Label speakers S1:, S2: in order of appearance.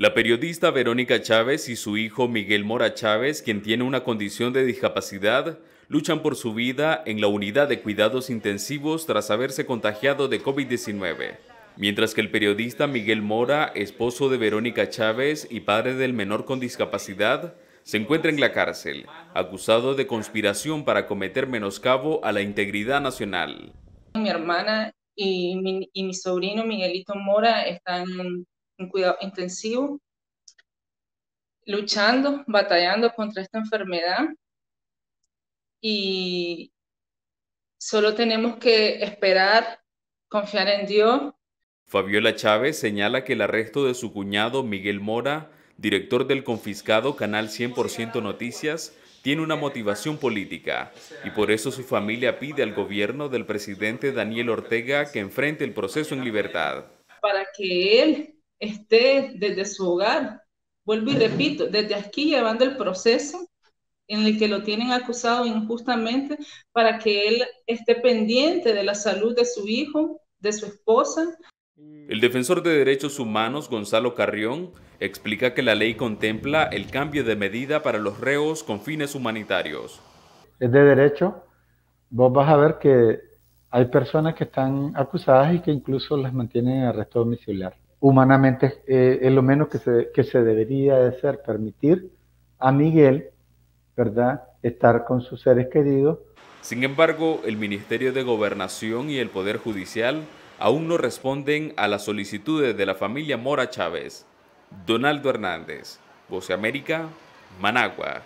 S1: La periodista Verónica Chávez y su hijo Miguel Mora Chávez, quien tiene una condición de discapacidad, luchan por su vida en la unidad de cuidados intensivos tras haberse contagiado de COVID-19. Mientras que el periodista Miguel Mora, esposo de Verónica Chávez y padre del menor con discapacidad, se encuentra en la cárcel, acusado de conspiración para cometer menoscabo a la integridad nacional.
S2: Mi hermana y mi, sobrino Miguelito Mora están en cuidado intensivo, luchando, batallando contra esta enfermedad y solo tenemos que esperar, confiar en Dios.
S1: Fabiola Chávez señala que el arresto de su cuñado Miguel Mora, director del confiscado Canal 100% Noticias, tiene una motivación política y por eso su familia pide al gobierno del presidente Daniel Ortega que enfrente el proceso en libertad.
S2: Para que él esté desde su hogar, vuelvo y repito, desde aquí llevando el proceso en el que lo tienen acusado injustamente para que él esté pendiente de la salud de su hijo, de su esposa.
S1: El defensor de derechos humanos Gonzalo Carrión explica que la ley contempla el cambio de medida para los reos con fines humanitarios.
S3: Es de derecho. Vos vas a ver que hay personas que están acusadas y que incluso las mantienen en arresto domiciliario humanamente eh, es lo menos que se, que se debería de hacer, permitir a Miguel, ¿verdad?, estar con sus seres queridos.
S1: Sin embargo, el Ministerio de Gobernación y el Poder Judicial aún no responden a las solicitudes de la familia Mora Chávez. Donaldo Hernández, Voce América, Managua.